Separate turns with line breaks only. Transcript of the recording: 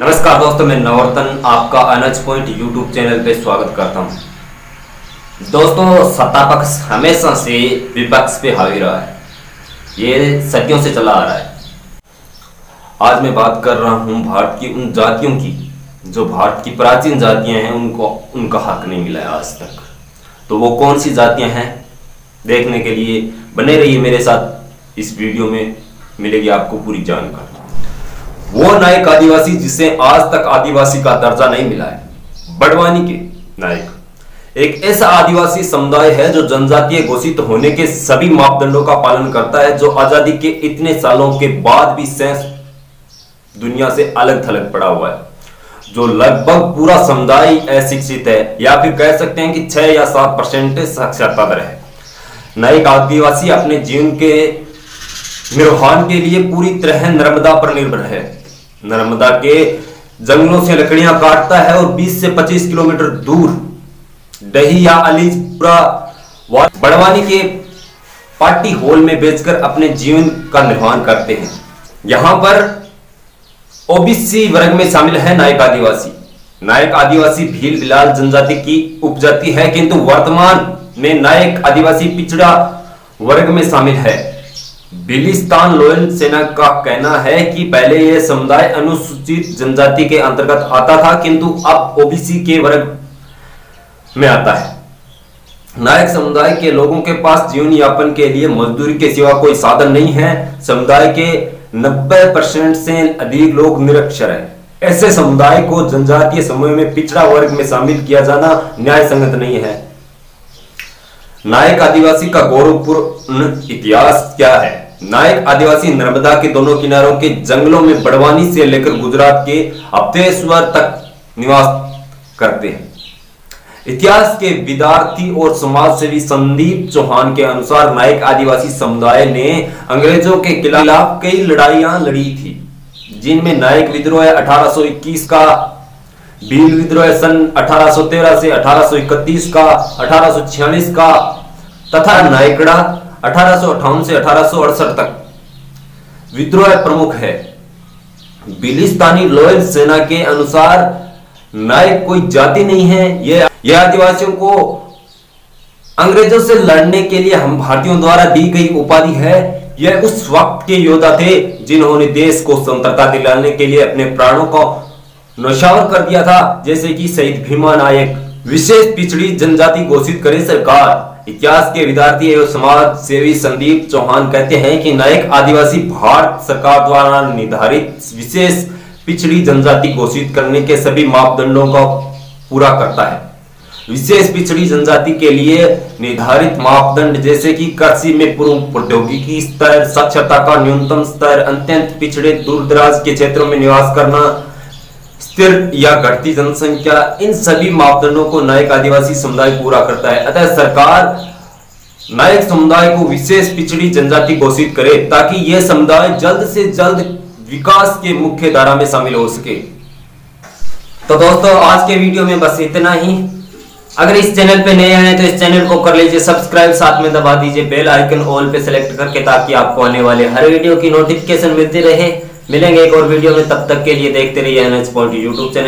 नमस्कार दोस्तों, मैं नवर्तन आपका अनज पॉइंट यूट्यूब चैनल पे स्वागत करता हूँ। दोस्तों सत्ता पक्ष हमेशा से विपक्ष पे हावी रहा है। ये सदियों से चला आ रहा है। आज मैं बात कर रहा हूँ भारत की उन जातियों की, जो भारत की प्राचीन जातियाँ हैं, उनको, उनका हक नहीं मिला है आज तक। तो वो कौन सी जातियाँ हैं? देखने के लिए बने रहिए मेरे साथ। इस वीडियो में मिलेगी आपको पूरी जानकारी। वो नायक आदिवासी जिसे आज तक आदिवासी का दर्जा नहीं मिला है, बड़वानी के नायक। एक ऐसा आदिवासी समुदाय है जो जनजातीय घोषित होने के सभी मापदंडों का पालन करता है, जो आज़ादी के इतने सालों के बाद भी सेंस दुनिया से अलग थलग पड़ा हुआ है, जो लगभग पूरा समुदाय अशिक्षित है, या फिर कह सकते हैं कि छह या सात परसेंट साक्षरता दर है। नायक आदिवासी अपने जीवन के निर्वहन के लिए पूरी तरह नर्मदा पर निर्भर है। नर्मदा के जंगलों से लकड़ियाँ काटता है और 20 से 25 किलोमीटर दूर दही या अलीजपुरा बड़वानी के पार्टी हॉल में बेचकर अपने जीवन का निर्वहन करते हैं। यहाँ पर ओबीसी वर्ग में शामिल है नायक आदिवासी। नायक आदिवासी भील बिलाल जनजाति की उपजाति है, किंतु वर्तमान में नायक आदिवासी पिछड़ा वर्ग में शामिल है। बिलिस्तान लोयल सेना का कहना है कि पहले यह समुदाय अनुसूचित जनजाति के अंतर्गत आता था, किंतु अब ओबीसी के वर्ग में आता है। नायक समुदाय के लोगों के पास जीवन यापन के लिए मजदूरी के सिवा कोई साधन नहीं है। समुदाय के 90 परसेंट से अधिक लोग निरक्षर हैं। ऐसे समुदाय को जनजातीय समूह में पिछड़ा वर्ग में शामिल किया जाना न्याय संगत नहीं है। नायक आदिवासी का गौरवपूर्ण इतिहास क्या है? नायक आदिवासी नर्मदा के दोनों किनारों के जंगलों में बड़वानी से लेकर गुजरात के अपतेश्वर तक निवास करते हैं। इतिहास के विद्यार्थी और समाज सेवी संदीप चौहान के अनुसार नायक आदिवासी समुदाय ने अंग्रेज़ों के खिलाफ कई लड़ाइयाँ लड़ी थी, जिनमें नायक विद्रोह 1821 का, भील विद्रोह सन 1813 से 1831 का 1846 का तथा नायकड़ा अठारह से अठारह तक। विद्रोह प्रमुख है। बिलिस्तानी लोयल सेना के अनुसार नायक कोई जाति नहीं है। यह आदिवासियों को अंग्रेज़ों से लड़ने के लिए हम भारतीयों द्वारा दी गई उपाधि है। यह उस वक्त के योद्धा थे जिन्होंने देश को स्वतंत्रता दिलाने के लिए अपने प्राणों को नौशावर कर दिया था। जैसे कि शहीद भीमा नायक। विशेष पिछड़ी जनजाति घोषित करे सरकार। इतिहास के विद्यार्थी एवं समाज सेवी संदीप चौहान कहते हैं कि नायक आदिवासी भारत सरकार द्वारा निर्धारित विशेष पिछड़ी जनजाति घोषित करने के सभी मापदंडों का पूरा करता है। विशेष पिछड़ी जनजाति के लिए निर्धारित मापदंड जैसे कि कृषि में पूर्व प्रौद्योगिकी स्तर साक्षरता का न्यूनतम स्तर, अत्यंत पिछड़े दूर के क्षेत्रों में निवास करना स्थिर या घटती जनसंख्या इन सभी मापदंडों को नायक आदिवासी समुदाय पूरा करता है। अतः सरकार नायक समुदाय को विशेष पिछड़ी जनजाति घोषित करे ताकि यह समुदाय जल्द से जल्द विकास के मुख्य धारा में शामिल हो सके। तो दोस्तों, आज के वीडियो में बस इतना ही। अगर इस चैनल पे नए आए तो इस चैनल को कर लीजिए सब्सक्राइब, साथ में दबा दीजिए बेल आइकन, ऑल पे सेलेक्ट करके ताकि आपको आने वाले हर वीडियो की नोटिफिकेशन मिलती रहे। मिलेंगे एक और वीडियो में, तब तक के लिए देखते रहिए N H point YouTube channel